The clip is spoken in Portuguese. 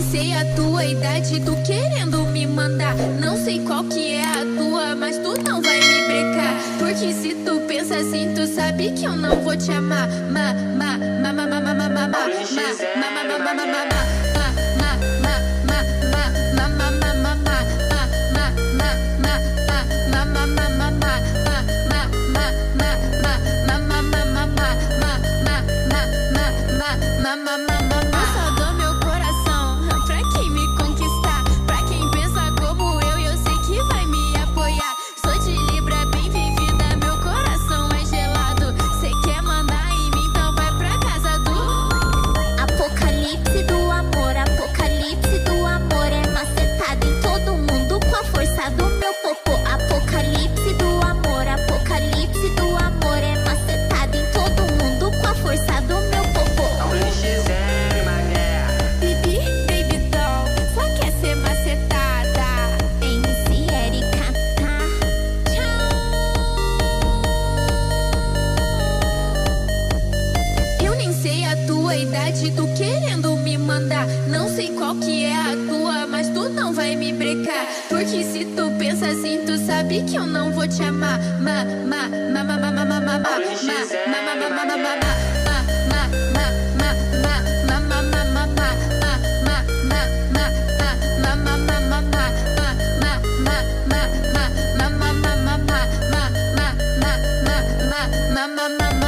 nem sei a tua idade, tu querendo me mandar. Não sei qual que é a tua, mas tu não vai me brecar. Porque se tu pensa assim, tu sabe que eu não vou te amar. Ma, ma, ma, ma, ma, ma, ma, ma, ma, ma, ma, ma, ma, ma, ma, ma. sei a tua idade, tu querendo me mandar. Não sei qual que é a tua, mas tu não vai me brecar. Porque se tu pensa assim, tu sabe que eu não vou te amar. Ma, ma, ma, ma, ma, ma, ma, ma, ma, ma, ma, ma, ma, ma, ma, ma. Mama, mama.